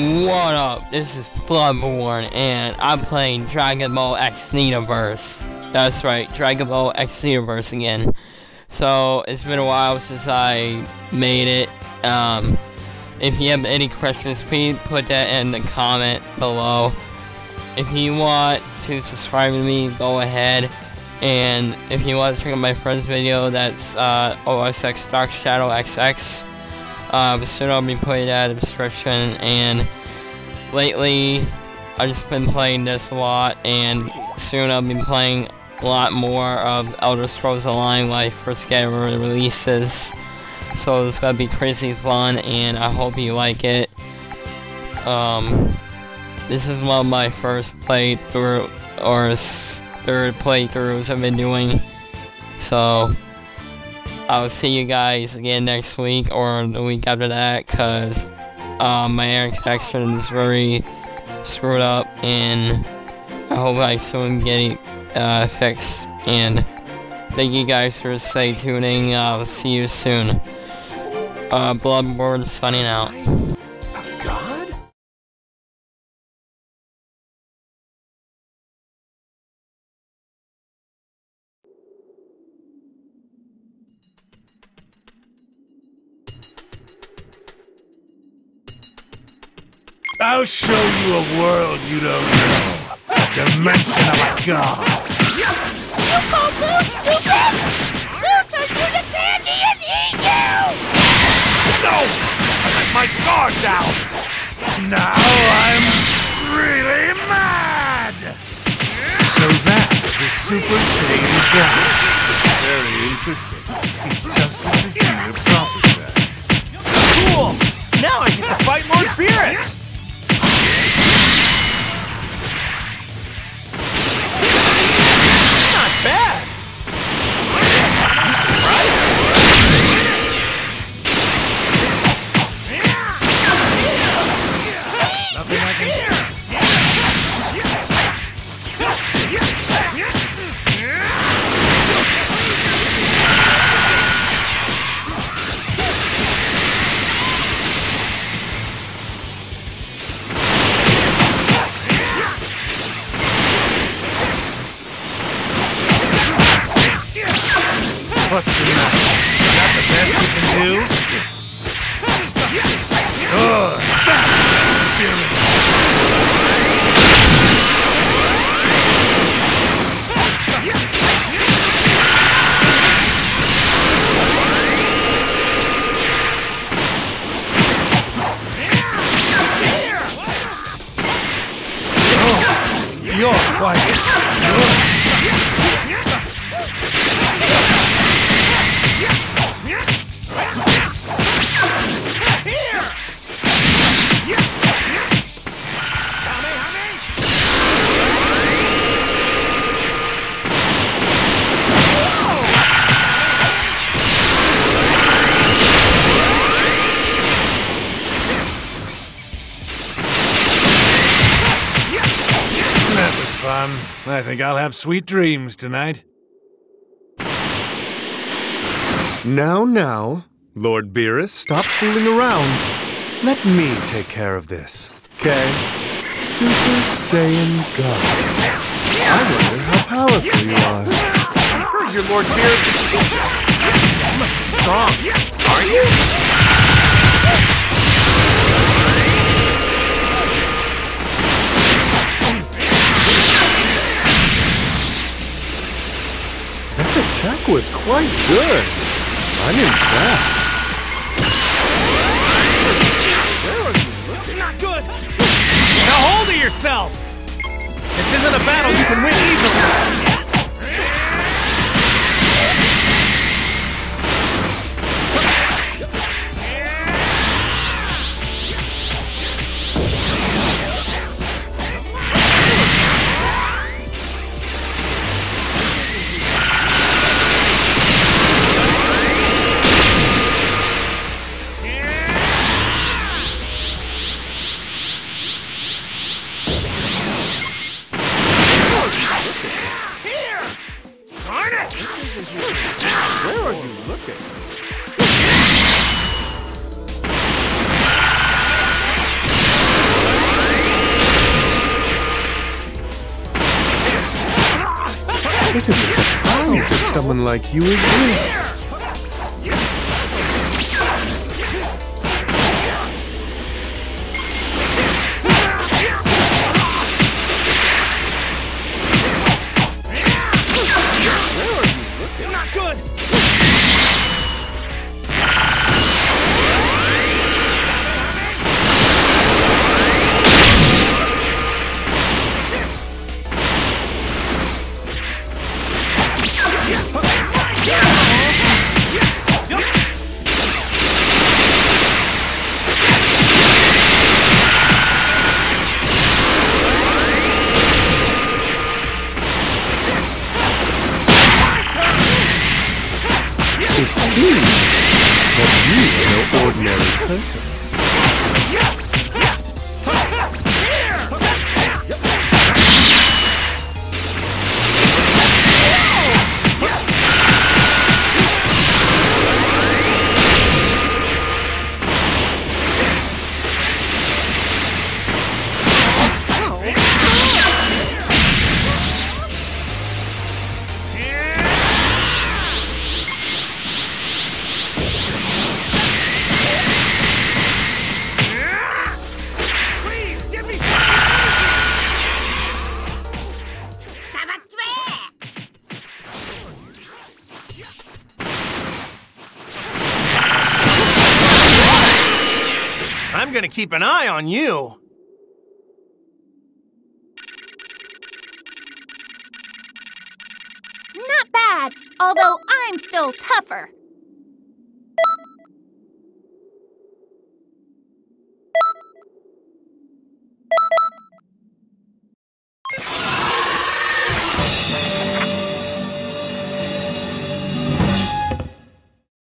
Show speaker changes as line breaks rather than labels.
What up? This is Bloodborne, and I'm playing Dragon Ball X Xenoverse. That's right, Dragon Ball X Xenoverse again. So, it's been a while since I made it. Um, if you have any questions, please put that in the comment below. If you want to subscribe to me, go ahead. And if you want to check out my friend's video, that's uh, OSX Dark Shadow XX. Um, soon I'll be putting that description. And lately, I've just been playing this a lot. And soon I'll be playing a lot more of Elder Scrolls Online when first get releases. So it's gonna be crazy fun, and I hope you like it. Um, this is one of my first playthrough or third playthroughs I've been doing. So I'll see you guys again next week or the week after that, cause um, my air connection is very screwed up, and I hope I soon get it uh, fixed. And thank you guys for stay tuning. I'll see you soon. Uh, Bloodborne signing out.
I'll show you a world you don't know. A dimension of a god.
You call Buu stupid? Buu took you to candy and eat you!
No! I let my guard down! Now I'm really mad! So that the Super Saiyan God. Very interesting. It's just as the seer What's the matter? Is That was fun. I think I'll have sweet dreams tonight.
Now, now, Lord Beerus, stop fooling around. Let me take care of this, okay? Super Saiyan God. I wonder how powerful you are.
I heard your Lord Beerus is You must be strong. Are you?
Was quite good. I'm impressed.
Now hold to yourself! This isn't a battle you can win easily!
you look at. It is a surprise that someone like you exists. Seems that you are no ordinary person.
I'm gonna keep an eye on you.
Not bad, although I'm still tougher.